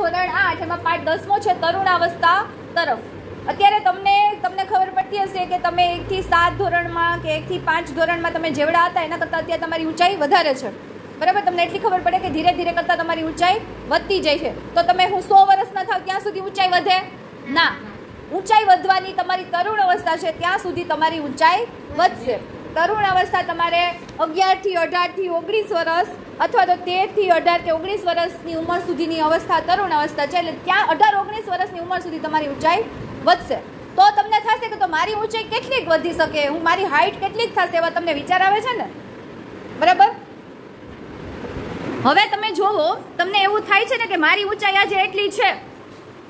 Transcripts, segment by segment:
ધોરણ આઠ, એમાં પાઠ દસમો છે, તરુણાવસ્થા તરફ. અત્યારે તમને તમને ખબર પડતી હશે કે તમે એકથી સાત ધોરણમાં કે એકથી પાંચ ધોરણમાં તમે જેવડા હતા, એના કરતાં અત્યારે તમારી ઊંચાઈ વધારે છે. બરાબર? તમને એટલી ખબર પડે કે ધીરે ધીરે કરતાં તમારી ઊંચાઈ વધતી જાય છે. તો તમે હું સો વર્ષના થાવ ત્યાં સુધી ઊંચાઈ વધે? ના. ઊંચાઈ વધવાની તમારી તરુણ અવસ્થા છે, ત્યાં સુધી તમારી ઊંચાઈ વધશે. તરુણ અવસ્થા તમારે અગિયારથી અઢારથી ઓગણીસ વર્ષ અથવા તો તેરથી અઢાર કે ઓગણીસ વર્ષની ઉંમર સુધીની અવસ્થા, તરુણ અવસ્થા છે. એટલે ત્યાં અઢાર ઓગણીસ વર્ષની ઉંમર સુધી તમારી ઊંચાઈ વધશે. તો તમને થશે કે તો મારી ઊંચાઈ કેટલીક વધી શકે? હું મારી હાઈટ કેટલીક થશે એવા તમને વિચાર આવે છે ને? બરાબર? હવે તમે જોવો તમને એવું થાય છે ને કે મારી ઊંચાઈ આજે એટલી છે,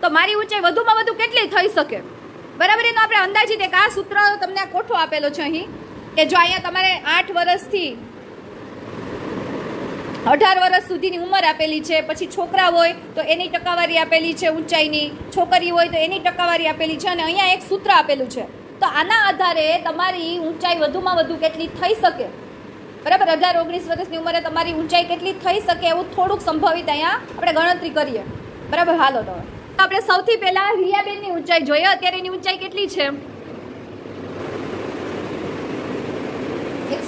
તો મારી ઊંચાઈ વધુમાં વધુ કેટલી થઈ શકે? બરાબર? એનો આપણે અંદાજિત એક આ સૂત્ર તમને કોઠો આપેલો છે અહીં. કે જો અહીંયા તમારે આઠ વર્ષથી અઢાર વર્ષ સુધીની ઉંમર આપેલી છે, પછી છોકરા હોય તો એની ટકાવારી આપેલી છે ઊંચાઈની, છોકરી હોય તો એની ટકાવારી આપેલી છે અને અહીંયા એક સૂત્ર આપેલું છે. તો આના આધારે તમારી ઊંચાઈ વધુમાં વધુ કેટલી થઈ શકે? બરાબર? અઢાર, ઓગણીસ વર્ષની ઉંમરે તમારી ઊંચાઈ કેટલી થઈ શકે એવું થોડુંક સંભવિત અહીંયા આપણે ગણતરી કરીએ. બરાબર? હાલો તો. આપણે સૌથી પહેલાં રિયાબેનની ઊંચાઈ જોઈએ. અત્યારે એની ઊંચાઈ કેટલી છે?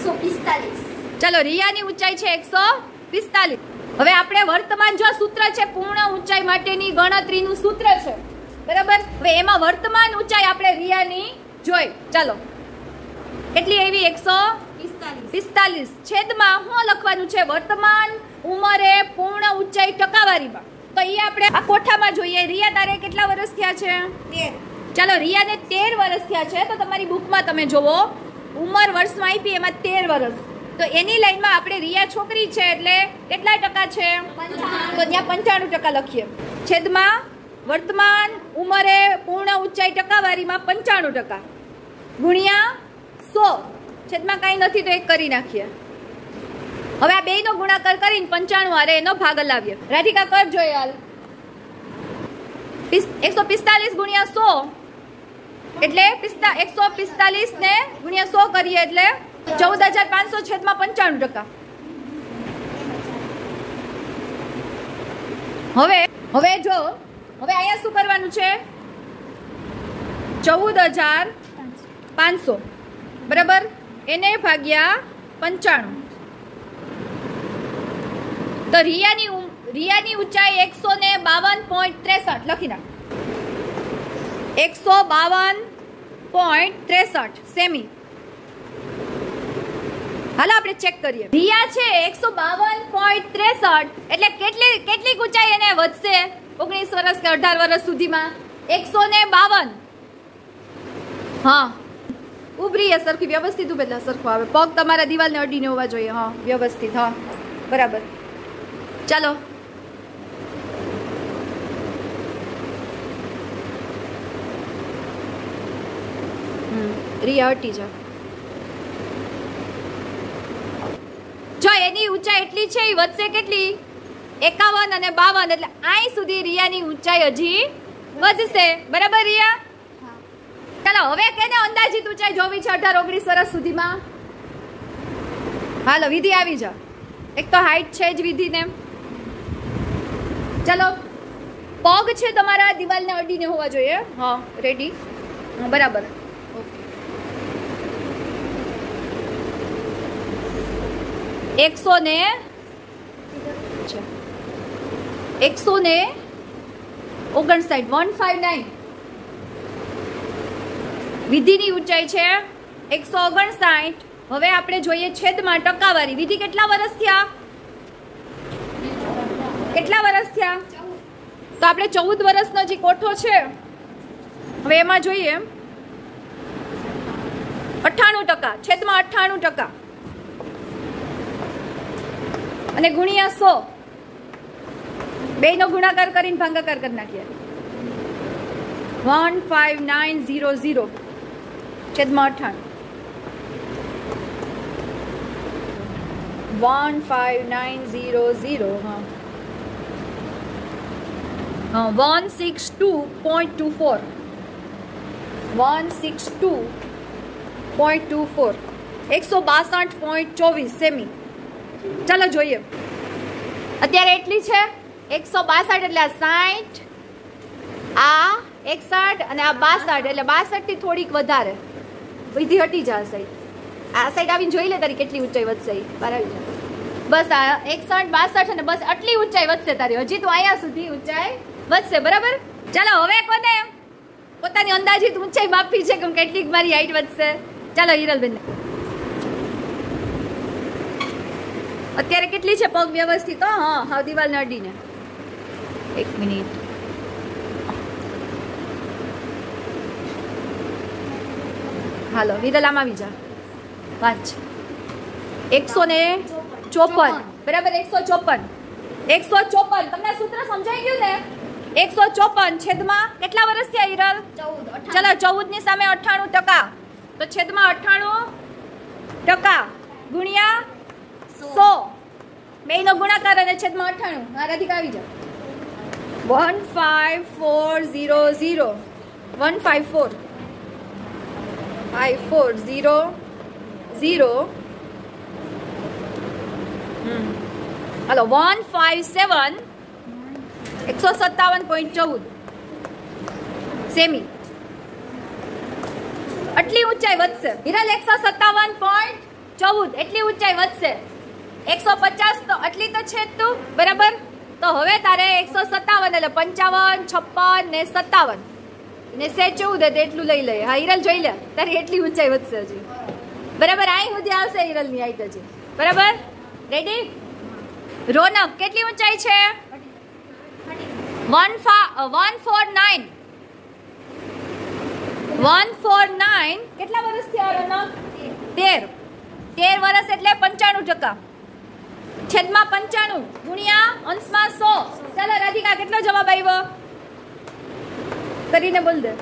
એકસો પિસ્તાલીસ. ચાલો રિયાની ઊંચાઈ છે એકસો પિસ્તાલીસ. હવે આપણે વર્તમાન જો સૂત્ર છે પૂર્ણ ઊંચાઈ માટેની ગણતરીનું સૂત્ર છે. બરાબર? હવે એમાં વર્તમાન ઊંચાઈ આપણે રિયાની જોઈ. ચાલો. કેટલી આવી? એકસો પિસ્તાલીસ. છેદમાં શું લખવાનું છે વર્તમાન ઉંમરે પૂર્ણ ઊંચાઈ ટકાવારીમાં. તો એ આપણે આ કોઠામાં જોઈએ. રિયા તારે કેટલા વર્ષ થયા છે? ચાલો રિયાને તેર વર્ષ થયા છે તો તમારી બુકમાં તમે જોવો ઉંમર વર્ષમાં આપી એમાં તેર વર્ષ તો એની લાઈનમાં આપણે રિયા છોકરી છે એટલે કેટલા ટકા છે? તો ત્યાં પંચાણું ટકા લખીએ. છેદમાં વર્તમાન ઉંમરે પૂર્ણ ઊંચાઈ ટકાવારીમાં પંચાણું ટકા. ગુણ્યા સો. છેદમાં કાંઈ નથી તો એક કરી નાખીએ. હવે આ બેયનો ગુણાકાર કરીને પંચાણું આરે એનો ભાગ લાવીએ. રાધિકા કર જોઈએ હાલ. એકસો પિસ્તાલીસ ગુણ્યા સો. એટલે પિસ્તા એકસો પિસ્તાલીસ ને ગુણ્યા સો કરીએ એટલે ચૌદ હજાર પાંચસો છેદમાં પંચાણું ટકા. હવે હવે જો, હવે અહીંયા શું કરવાનું છે? ચૌદ હજાર પાંચસો. બરાબર? એને ભાગ્યા પંચાણું. તો રિયાની રિયાની ઊંચાઈ એકસો ને બાવન પોઈન્ટ ત્રેસઠ લખી નાખ. એકસો બાવન પોઈન્ટ ત્રેસઠ, સેમી. હાલો આપણે ચેક કરીએ. રિયા છે એકસો બાવન પોઈન્ટ ત્રેસઠ, એટલે કેટલી કેટલી ઊંચાઈ એને વધશે? ઓગણીસ વર્ષ કે અઢાર વર્ષ સુધીમાં? એકસો ને બાવન. હા. એ સરખી, વ્યવસ્થિત ઉભેલા સરખું આવે. પગ તમારા દિવાલને અડીને હોવા જોઈએ. હા, વ્યવસ્થિત, હા. બરાબર. ચાલો. રિયા હટી જા એની ઊંચાઈ એટલી છે એ વધશે કેટલી? એકાવન અને બાવન, એટલે અહીં સુધી રિયાની ઊંચાઈ હજી વધશે. બરાબર, રિયા? ચાલો, હવે કેને અંદાજિત ઊંચાઈ જોવી છે અઢાર, ઓગણીસ વર્ષ સુધીમાં? હાલો, વિધિ આવી જા. એક તો હાઈટ છે જ વિધિને. ચાલો, પગ છે તમારા દિવાલને અડીને હોવા જોઈએ. હા રેડી બરાબર. એકસો ને એકસો ને ઓગણસાઠ વન ફાઈવ નાઇન વિધિની ઊંચાઈ છે એકસો ઓગણસાઠ. હવે આપણે જોઈએ છેદમાં ટકાવારી. વિધિ કેટલા વર્ષ થયા? કેટલા વર્ષ થયા? તો આપણે ચૌદ વર્ષનો જે કોઠો છે, હવે એમાં જોઈએ. અઠ્ઠાણું ટકા, છેદમાં અઠ્ઠાણું ટકા. અને ગુણ્યા સો. બેનો ગુણાકાર કરીને ભાંગાકાર કરી નાખીએ. One five nine zero zero. છેદમાં અઠાણ. One five nine zero zero હા, one six two point two four. One six two point two four. એકસો બાસઠ પોઈન્ટ ચોવીસ સેમી. ચાલો જોઈએ. અત્યારે એટલી છે? એકસો બાસઠ એટલે આ સાઠ, આ એકસઠ અને આ બાસઠ એટલે બાસઠથી થોડીક વધારે. બીજી હટી જશે. આ સાઈડ આવીને જોઈ લે તારી કેટલી ઊંચાઈ વધશે. બહાર આવી જાય બસ આ એકસઠ, બાસઠ અને બસ આટલી ઊંચાઈ વધશે તારી. હજી તો અહીંયા સુધી ઊંચાઈ વધશે, બરાબર? ચાલો, હવે કોને પોતાની અંદાજિત ઊંચાઈ માપી છે કે કેટલીક મારી હાઈટ વધશે? ચાલો, હિરલબેન. અત્યારે કેટલી છે પગ વ્યવસ્થિત? હો? હા દિવાલને અડીને. એક મિનિટ. હાલો વિદલામાં આમ આવી જા. વાંચ એકસો ને ચોપન. બરાબર એકસો ચોપન. એકસો ચોપન. તમને સૂત્ર સમજાઈ ગયું ને? એકસો ચોપન. છેદમાં કેટલા વર્ષ થયા હિરલ? ચલો ચૌદની સામે અઠ્ઠાણું ટકા. તો છેદમાં અઠ્ઠાણું ટકા. ગુણ્યા સો. બે નો ગુણાકાર અને છેદમાં અઠાણું. હા રાધિકા આવી જાઓ. One five four zero zero. One five four. Five four zero zero. Hello, one five seven. એકસો સત્તાવન પોઈન્ટ ચૌદ. સેમી. આટલી ઊંચાઈ વધશે. હિરલ એકસો સત્તાવન પોઈન્ટ ચૌદ. એટલી ઊંચાઈ વધશે. એકસો પચાસ તો આટલી તો છે જ તું બરાબર? તો હવે તારે એકસો સત્તાવન એટલે પંચાવન છપ્પન ને સત્તાવન. ને સે ચૌદ એટલે લઈ લઈએ હા હિરલ જોઈ લે. તારી એટલી ઊંચાઈ વધશે હજી. બરાબર? આઈ સુધી આવશે હિરલની હાઈટ હજી. બરાબર? રેડી રોનક કેટલી ઊંચાઈ છે? One one four nine one four nine કેટલા વર્ષ થયા રોનક? તેર. તેર વર્ષ એટલે પંચાણું ટકા. છેદમાં પંચાણું ગુણ્યા અંશમાં સો. ચાલો, રાધિકા, કેટલો જવાબ આવ્યો કરીને બોલ દે.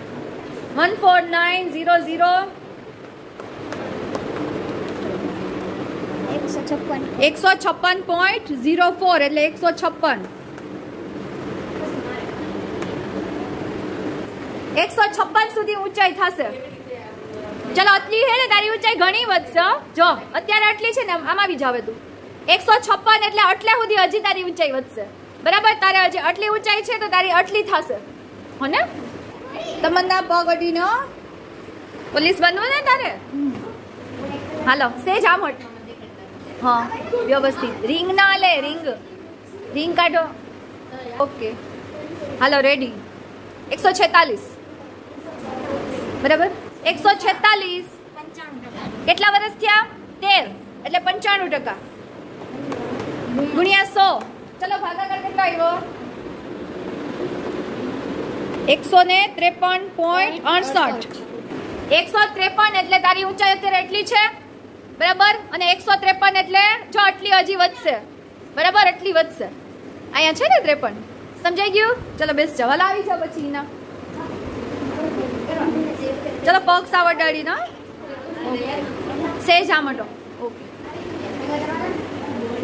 One four nine zero zero એકસો છપ્પન પોઈન્ટ ઝીરો ફોર એટલે એકસો છપ્પન. એકસો છપ્પન સુધી ઊંચાઈ થશે. ચલો, આટલી છે ને, તારી ઊંચાઈ ઘણી વધશે, હો. જો, અત્યારે આટલી છે ને, આમાં આવી જાવે તું. એકસો છપ્પન એટલે આટલા સુધી હજી તારી ઊંચાઈ વધશે. બરાબર? તારે હજી આટલી ઊંચાઈ છે તો તારી આટલી થશે. હો ને? તમન્ના પગ અડીનો પોલીસ બનવું ને તારે? હાલો, સેજ આમ હટ હા, વ્યવસ્થિત. રિંગ ના લે, રિંગ. રિંગ કાઢો. ઓકે. હાલો રેડી એકસો છેતાલીસ. બરાબર? એકસો છેતાલીસ. કેટલા વર્ષ થયા? તેર. એટલે પંચાણું ટકા. ગુણ્યા સો. ચલો ભાગાકાર કેટલો આવ્યો? એકસો ને ત્રેપન પોઈન્ટ અડસઠ. એકસો ત્રેપન એટલે તારી ઊંચાઈ અત્યારે એટલી છે? બરાબર? અને એકસો ત્રેપન એટલે જો આટલી હજી વધશે. બરાબર? એટલી વધશે. અહીંયા છે ને ત્રેપન? સમજાઈ ગયું? ચલો બેસ જવાલ આવી જાવ પછી એના ચલો પગ સાવ અડાડી ના સેજ આ હટો ઓકે.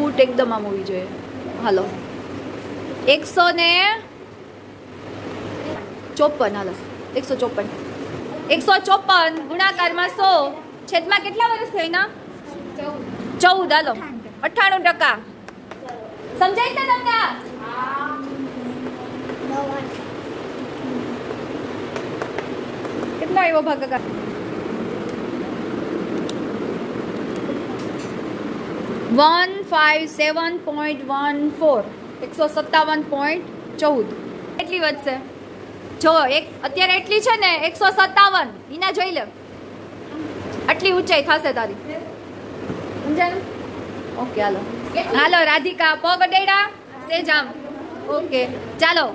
ફૂટ એકદમ આમ હોવી જોઈએ. હાલો. એકસો ને ચોપન, હાલો. એકસો ચોપન. એકસો ચોપન, ગુણાકારમાં સો. છેદમાં કેટલા વર્ષ થયા એના? ચૌદ, હાલો. અઠ્ઠાણું ટકા. સમજાય છે તમને? કેટલો આવ્યો ભાગાકાર one five seven point one four એકસો સત્તાવન પોઈન્ટ ચૌદ. કેટલી વધશે. જો એક અત્યારે એટલી છે ને એકસો સત્તાવન. એના જોઈ લે. આટલી ઊંચાઈ થશે તારી. સમજાયું? ઓકે હાલો. હાલો રાધિકા પગ અડેડા સેજ આમ. ઓકે ચાલો.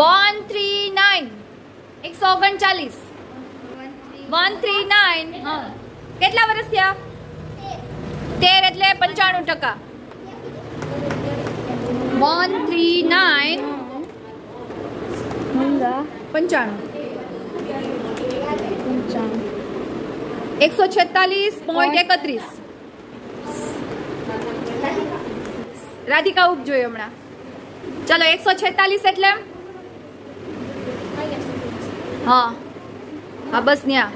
વન થ્રી નાઇન એકસો ઓગણચાલીસ. વન થ્રી નાઇન હા. કેટલા વર્ષ થયા? તેર એટલે પંચાણું ટકા. One three nine. પંચાણું. એકસો છેતાલીસ પોઈન્ટ એકત્રીસ. રાધિકા ઉપ જોયું હમણાં. ચલો એકસો છેતાલીસ એટલે? હા. હા બસ ન્યા.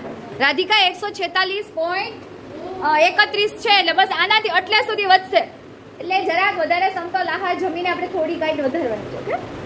રાધિકા એકસો છેતાલીસ પોઈન્ટ એકત્રીસ છે એટલે બસ આનાથી અટલે સુધી વધશે. એટલે જરાક વધારે સમતલ આહાર જમીને આપણે થોડી કાંઈ વધારવાની છે, ઓકે?